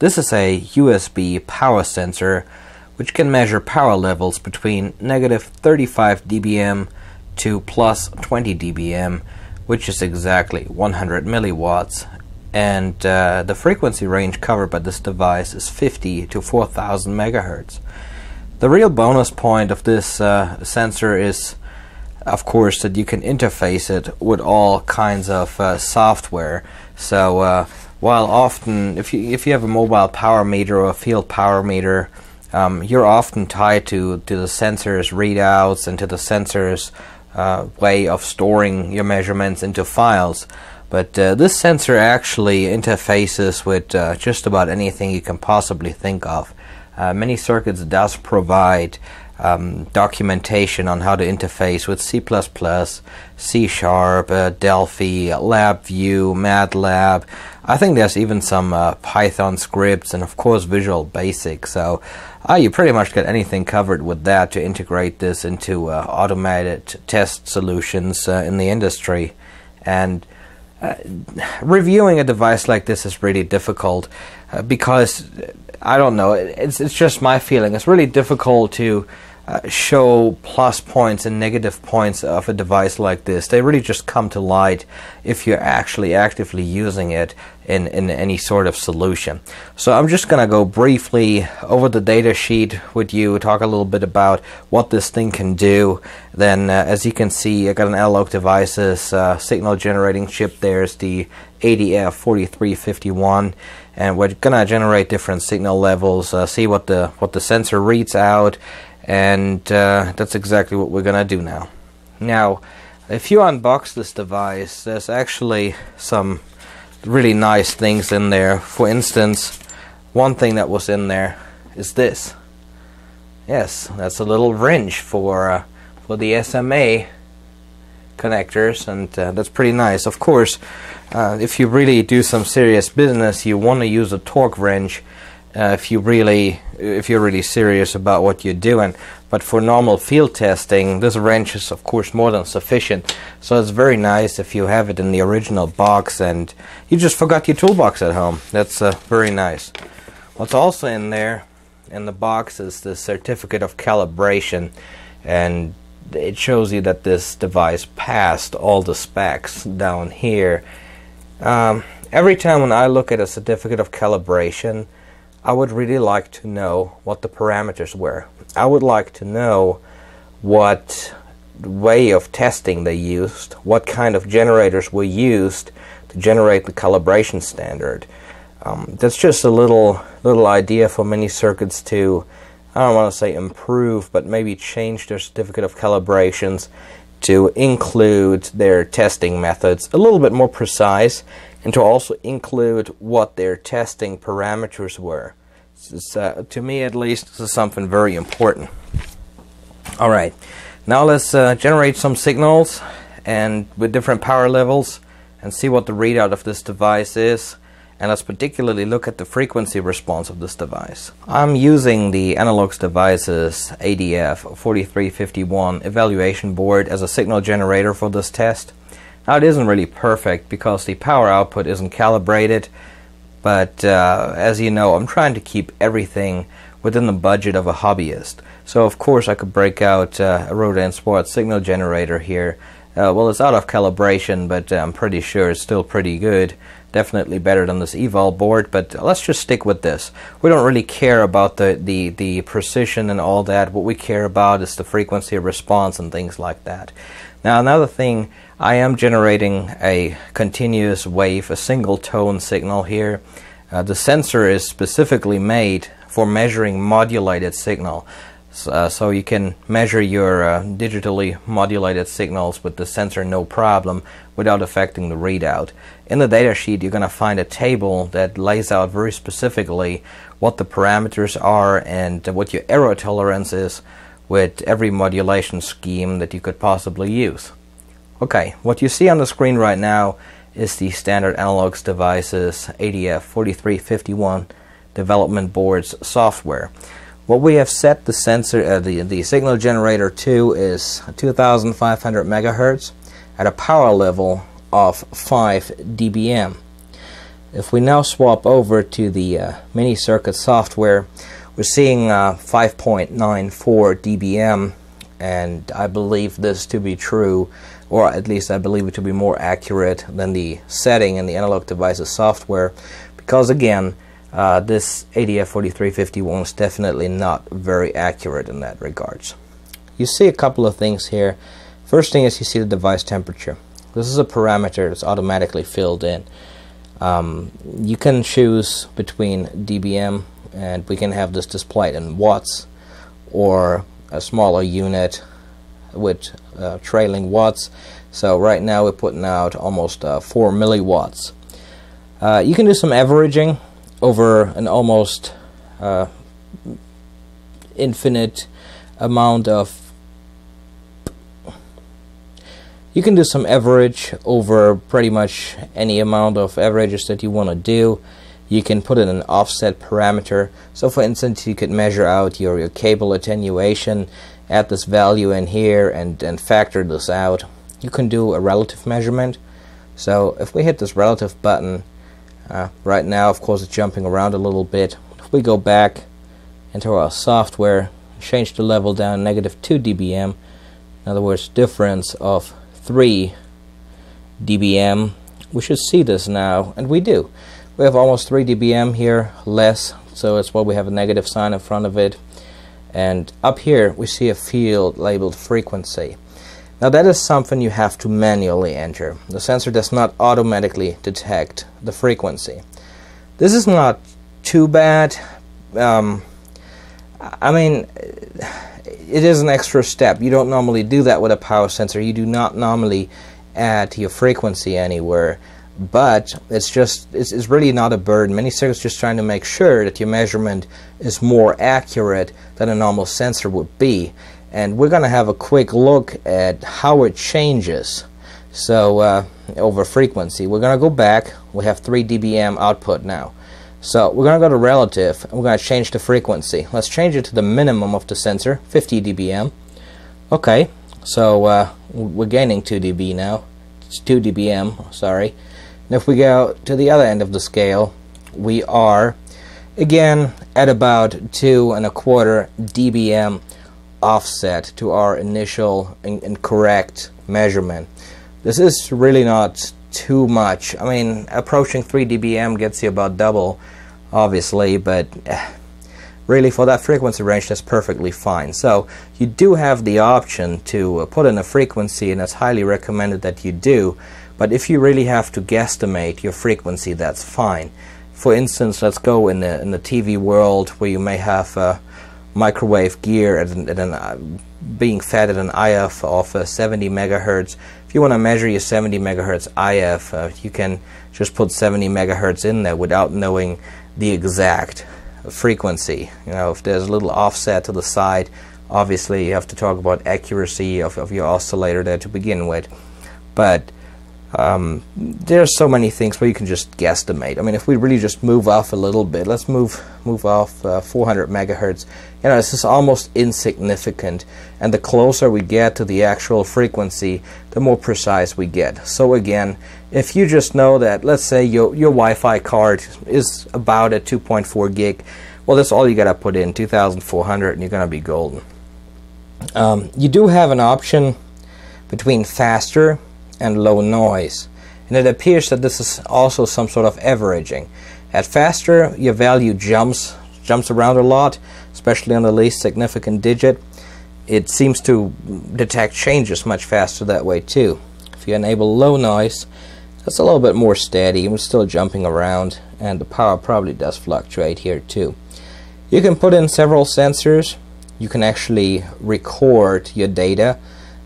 This is a USB power sensor which can measure power levels between negative 35 dBm to plus 20 dBm, which is exactly 100 milliwatts. And uh, the frequency range covered by this device is 50 to 4000 megahertz. The real bonus point of this uh, sensor is, of course, that you can interface it with all kinds of uh, software. So uh, while often, if you if you have a mobile power meter or a field power meter, um, you're often tied to to the sensor's readouts and to the sensor's uh, way of storing your measurements into files. But uh, this sensor actually interfaces with uh, just about anything you can possibly think of. Uh, Mini-Circuits does provide um, documentation on how to interface with C++, C Sharp, uh, Delphi, LabVIEW, MATLAB. I think there's even some uh, Python scripts and of course Visual Basic. So uh, you pretty much get anything covered with that to integrate this into uh, automated test solutions uh, in the industry. And uh, reviewing a device like this is really difficult because I don't know. It's it's just my feeling. It's really difficult to show plus points and negative points of a device like this. They really just come to light if you're actually actively using it in, in any sort of solution. So I'm just going to go briefly over the data sheet with you, talk a little bit about what this thing can do. Then, uh, as you can see, I got an analog devices uh, signal generating chip. There's the ADF4351 and we're gonna generate different signal levels uh, see what the what the sensor reads out and uh, that's exactly what we're gonna do now. Now if you unbox this device there's actually some really nice things in there. For instance one thing that was in there is this. Yes that's a little wrench for uh, for the SMA connectors and uh, that's pretty nice. Of course uh, if you really do some serious business you want to use a torque wrench uh, if you really if you're really serious about what you're doing. But for normal field testing this wrench is of course more than sufficient. So it's very nice if you have it in the original box and you just forgot your toolbox at home. That's uh, very nice. What's also in there in the box is the certificate of calibration. And it shows you that this device passed all the specs down here. Um, every time when I look at a certificate of calibration, I would really like to know what the parameters were. I would like to know what way of testing they used, what kind of generators were used to generate the calibration standard. Um, that's just a little little idea for Mini-Circuits to I don't want to say improve, but maybe change their certificate of calibrations to include their testing methods a little bit more precise and to also include what their testing parameters were. Uh, to me, at least, this is something very important. All right, now let's uh, generate some signals and with different power levels and see what the readout of this device is and let's particularly look at the frequency response of this device. I'm using the Analogs Devices ADF 4351 evaluation board as a signal generator for this test. Now it isn't really perfect because the power output isn't calibrated, but uh, as you know I'm trying to keep everything within the budget of a hobbyist. So of course I could break out uh, a Rohde & Schwarz signal generator here. Uh, well it's out of calibration but I'm pretty sure it's still pretty good definitely better than this eval board but let's just stick with this. We don't really care about the the the precision and all that. What we care about is the frequency of response and things like that. Now another thing I am generating a continuous wave a single tone signal here. Uh, the sensor is specifically made for measuring modulated signal uh, so you can measure your uh, digitally modulated signals with the sensor no problem without affecting the readout. In the datasheet you're going to find a table that lays out very specifically what the parameters are and what your error tolerance is with every modulation scheme that you could possibly use. Okay, what you see on the screen right now is the standard Analogs Devices ADF4351 development board's software. What we have set the sensor, uh, the, the signal generator to is 2500 megahertz at a power level of 5 dBm. If we now swap over to the uh, mini circuit software, we're seeing uh, 5.94 dBm, and I believe this to be true, or at least I believe it to be more accurate than the setting in the analog devices software, because again, uh, this ADF4351 is definitely not very accurate in that regards. You see a couple of things here. First thing is you see the device temperature. This is a parameter that's automatically filled in. Um, you can choose between dBm and we can have this displayed in watts or a smaller unit with uh, trailing watts. So right now we're putting out almost uh, 4 milliwatts. Uh, you can do some averaging over an almost uh, infinite amount of you can do some average over pretty much any amount of averages that you want to do. You can put in an offset parameter. So for instance you could measure out your, your cable attenuation add this value in here and, and factor this out. You can do a relative measurement. So if we hit this relative button uh, right now of course it's jumping around a little bit if we go back into our software change the level down negative 2 dBm in other words difference of 3 dBm. We should see this now, and we do. We have almost 3 dBm here, less, so it's why we have a negative sign in front of it. And up here, we see a field labeled frequency. Now that is something you have to manually enter. The sensor does not automatically detect the frequency. This is not too bad. Um, I mean, it is an extra step. You don't normally do that with a power sensor. You do not normally add your frequency anywhere. But it's just it's, it's really not a burden. Mini-Circuits just trying to make sure that your measurement is more accurate than a normal sensor would be. And we're going to have a quick look at how it changes. So uh, over frequency, we're going to go back. We have 3 dBm output now. So we're going to go to relative and we're going to change the frequency. Let's change it to the minimum of the sensor, 50 dBm. Okay, so uh, we're gaining 2 dB now. It's 2 dBm, sorry. And if we go to the other end of the scale, we are again at about 2 and a quarter dBm offset to our initial and correct measurement. This is really not too much. I mean, approaching 3 dBm gets you about double, obviously, but eh, really for that frequency range that's perfectly fine. So you do have the option to uh, put in a frequency and it's highly recommended that you do, but if you really have to guesstimate your frequency, that's fine. For instance, let's go in the, in the TV world where you may have a microwave gear at an, at an uh, being fed at an IF of uh, 70 megahertz if you want to measure your 70 megahertz IF, uh, you can just put 70 megahertz in there without knowing the exact frequency. You know, if there's a little offset to the side, obviously you have to talk about accuracy of, of your oscillator there to begin with. But um, there's so many things where you can just guesstimate. I mean, if we really just move off a little bit, let's move move off uh, 400 megahertz. You know, this is almost insignificant, and the closer we get to the actual frequency, the more precise we get. So again, if you just know that, let's say your your Wi-Fi card is about at 2.4 gig, well, that's all you got to put in, 2,400, and you're going to be golden. Um, you do have an option between faster and low noise. And it appears that this is also some sort of averaging. At faster, your value jumps jumps around a lot, especially on the least significant digit. It seems to detect changes much faster that way too. If you enable low noise, that's a little bit more steady and still jumping around and the power probably does fluctuate here too. You can put in several sensors. You can actually record your data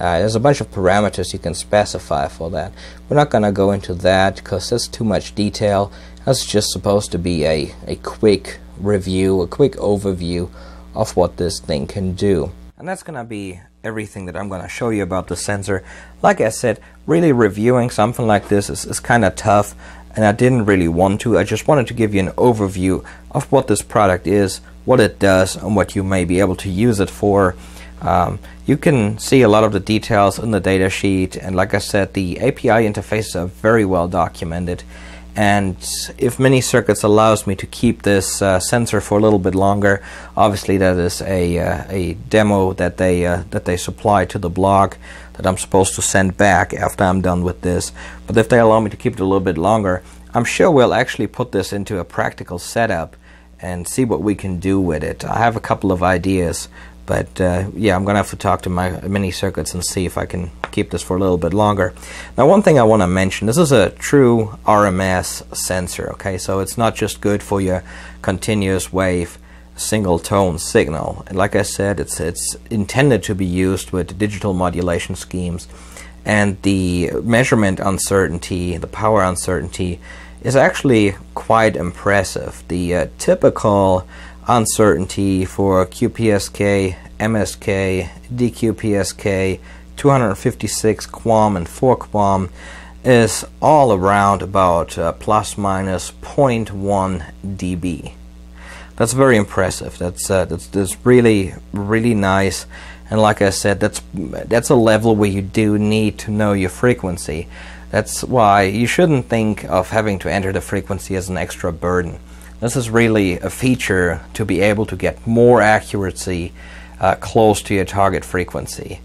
uh, there's a bunch of parameters you can specify for that. We're not going to go into that because that's too much detail. That's just supposed to be a, a quick review, a quick overview of what this thing can do. And that's going to be everything that I'm going to show you about the sensor. Like I said, really reviewing something like this is, is kind of tough and I didn't really want to. I just wanted to give you an overview of what this product is, what it does, and what you may be able to use it for. Um, you can see a lot of the details in the data sheet and like I said the API interfaces are very well documented. And if Mini-Circuits allows me to keep this uh, sensor for a little bit longer obviously that is a, uh, a demo that they uh, that they supply to the blog that I'm supposed to send back after I'm done with this. But if they allow me to keep it a little bit longer I'm sure we'll actually put this into a practical setup and see what we can do with it. I have a couple of ideas but uh, yeah, I'm going to have to talk to my Mini-Circuits and see if I can keep this for a little bit longer. Now, one thing I want to mention, this is a true RMS sensor, okay? So it's not just good for your continuous wave single tone signal. And like I said, it's, it's intended to be used with digital modulation schemes. And the measurement uncertainty, the power uncertainty, is actually quite impressive. The uh, typical uncertainty for QPSK, MSK, DQPSK, 256 QAM and 4 QAM is all around about uh, plus minus 0.1 dB. That's very impressive. That's, uh, that's that's really really nice. And like I said, that's that's a level where you do need to know your frequency. That's why you shouldn't think of having to enter the frequency as an extra burden. This is really a feature to be able to get more accuracy uh, close to your target frequency.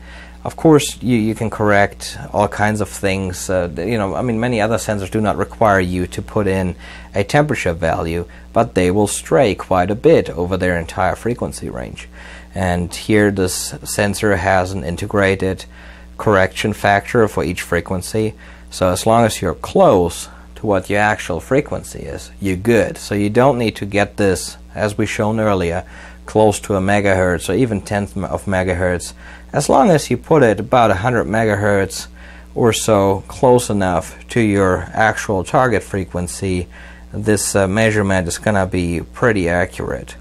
Of course, you, you can correct all kinds of things. Uh, you know, I mean, many other sensors do not require you to put in a temperature value, but they will stray quite a bit over their entire frequency range. And here, this sensor has an integrated correction factor for each frequency. So as long as you're close to what your actual frequency is, you're good. So you don't need to get this, as we shown earlier, close to a megahertz or even tenth of megahertz. As long as you put it about 100 megahertz or so close enough to your actual target frequency, this uh, measurement is going to be pretty accurate.